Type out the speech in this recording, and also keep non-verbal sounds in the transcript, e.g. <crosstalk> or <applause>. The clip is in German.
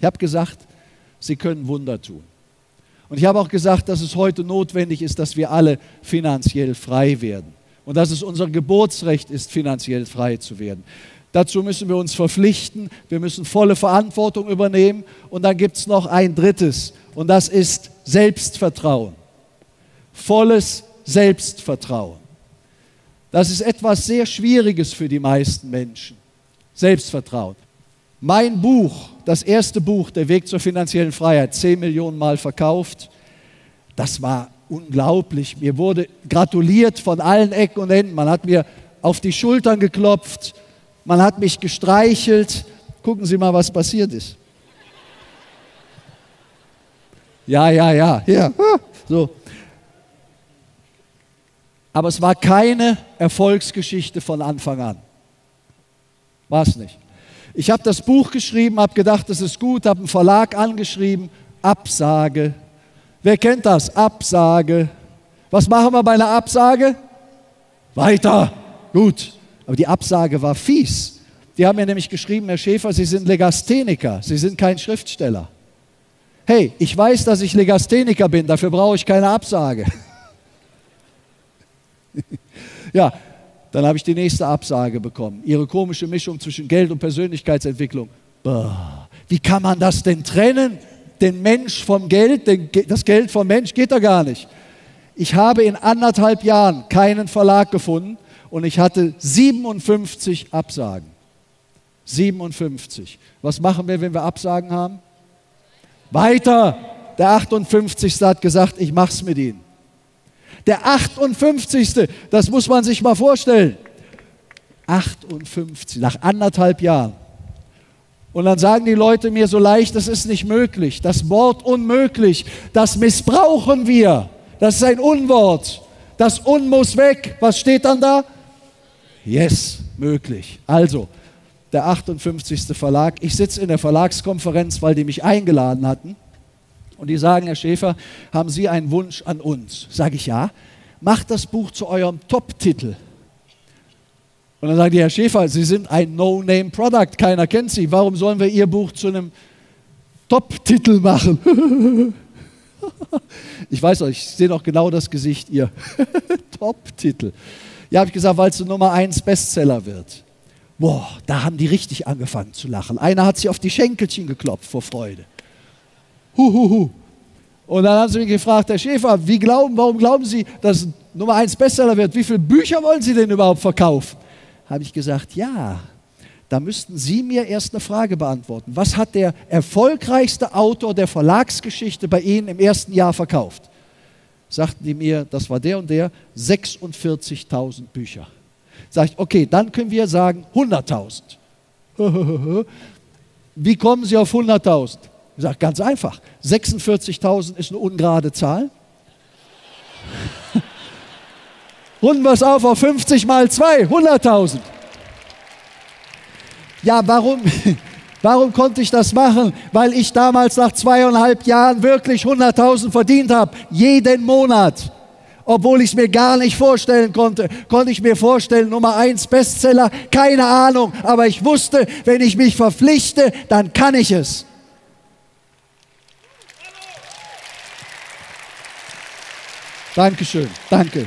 Ich habe gesagt, sie können Wunder tun. Und ich habe auch gesagt, dass es heute notwendig ist, dass wir alle finanziell frei werden. Und dass es unser Geburtsrecht ist, finanziell frei zu werden. Dazu müssen wir uns verpflichten, wir müssen volle Verantwortung übernehmen. Und dann gibt es noch ein drittes, und das ist Selbstvertrauen. Volles Selbstvertrauen. Das ist etwas sehr Schwieriges für die meisten Menschen. Selbstvertrauen. Mein Buch, das erste Buch, Der Weg zur finanziellen Freiheit, 10 Millionen Mal verkauft, das war unglaublich. Mir wurde gratuliert von allen Ecken und Enden. Man hat mir auf die Schultern geklopft, man hat mich gestreichelt. Gucken Sie mal, was passiert ist. Ja, ja, ja, ja. So. Aber es war keine Erfolgsgeschichte von Anfang an. War es nicht. Ich habe das Buch geschrieben, habe gedacht, das ist gut, habe einen Verlag angeschrieben, Absage. Wer kennt das? Absage. Was machen wir bei einer Absage? Weiter. Gut. Aber die Absage war fies. Die haben mir nämlich geschrieben, Herr Schäfer, Sie sind Legastheniker, Sie sind kein Schriftsteller. Hey, ich weiß, dass ich Legastheniker bin, dafür brauche ich keine Absage. <laughs> ja, dann habe ich die nächste Absage bekommen. Ihre komische Mischung zwischen Geld und Persönlichkeitsentwicklung. Boah, wie kann man das denn trennen? Den Mensch vom Geld, das Geld vom Mensch geht da gar nicht. Ich habe in anderthalb Jahren keinen Verlag gefunden und ich hatte 57 Absagen. 57. Was machen wir, wenn wir Absagen haben? Weiter. Der 58. hat gesagt, ich mach's mit Ihnen. Der 58. Das muss man sich mal vorstellen. 58, nach anderthalb Jahren. Und dann sagen die Leute mir so leicht, das ist nicht möglich. Das Wort unmöglich, das missbrauchen wir. Das ist ein Unwort. Das Un muss weg. Was steht dann da? Yes, möglich. Also, der 58. Verlag. Ich sitze in der Verlagskonferenz, weil die mich eingeladen hatten. Und die sagen, Herr Schäfer, haben Sie einen Wunsch an uns? Sage ich ja. Macht das Buch zu eurem Top-Titel. Und dann sagen die, Herr Schäfer, Sie sind ein No-Name-Product, keiner kennt Sie. Warum sollen wir Ihr Buch zu einem Top-Titel machen? <laughs> ich weiß auch, ich sehe noch genau das Gesicht, Ihr <laughs> Top-Titel. Ja, habe ich gesagt, weil es Nummer 1 Bestseller wird. Boah, da haben die richtig angefangen zu lachen. Einer hat sich auf die Schenkelchen geklopft vor Freude. Huhuhu. Und dann haben sie mich gefragt, Herr Schäfer, wie glauben, warum glauben Sie, dass Nummer 1 Bestseller wird? Wie viele Bücher wollen Sie denn überhaupt verkaufen? Habe ich gesagt, ja, da müssten Sie mir erst eine Frage beantworten. Was hat der erfolgreichste Autor der Verlagsgeschichte bei Ihnen im ersten Jahr verkauft? Sagten die mir, das war der und der, 46.000 Bücher. Sag ich, okay, dann können wir sagen 100.000. <laughs> Wie kommen Sie auf 100.000? Ich ganz einfach. 46.000 ist eine ungerade Zahl. <laughs> Runden wir es auf auf 50 mal 2, 100.000. Ja, warum, <laughs> warum konnte ich das machen? Weil ich damals nach zweieinhalb Jahren wirklich 100.000 verdient habe, jeden Monat. Obwohl ich es mir gar nicht vorstellen konnte, konnte ich mir vorstellen, Nummer 1 Bestseller, keine Ahnung, aber ich wusste, wenn ich mich verpflichte, dann kann ich es. Dankeschön, danke.